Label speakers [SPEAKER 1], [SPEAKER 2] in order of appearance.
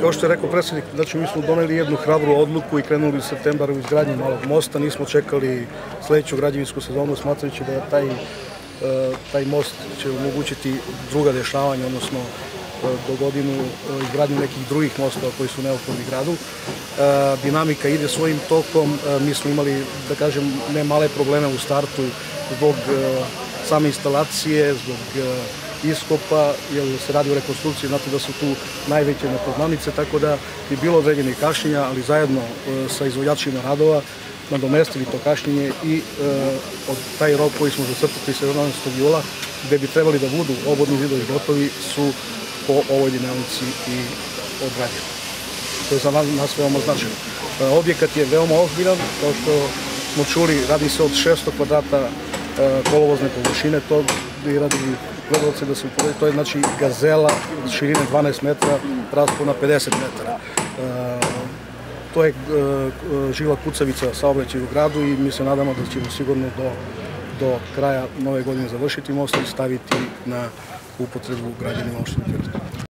[SPEAKER 1] Kao što je rekao predsjednik, znači mi smo doneli jednu hrabru odluku i krenuli u septembar u izgradnju malog mosta. Nismo čekali sledeću građevinsku sezonu smatrajući da taj, e, taj most će omogućiti druga dešavanja, odnosno e, do godinu e, izgradnju nekih drugih mostova koji su neophodni gradu. Dinamika ide svojim tokom, mi smo imali, da kažem, ne male probleme u startu zbog same instalacije, zbog iskopa, jer se radi o rekonstrukciji, znate da su tu najveće nepoznanice, tako da je bilo određenih kašnjenja, ali zajedno e, sa izvođačima radova nadomestili to kašnjenje i e, od taj rok koji smo zacrtali 17. jula, gde bi trebali da budu obodni zidovi gotovi, su po ovoj dinamici i odrađeni. To je za nas veoma značajno. E, objekat je veoma ozbiljan, kao što smo čuli, radi se od 600 kvadrata kolovozne površine, to bi radili gledalce da se uporedi, to je znači gazela širine 12 metara, raspona 50 metara. To je e, žila kucavica saobraćaj u gradu i mi se nadamo da ćemo sigurno do, do kraja nove godine završiti most i staviti na upotrebu građanima opštine Pirot.